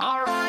All right.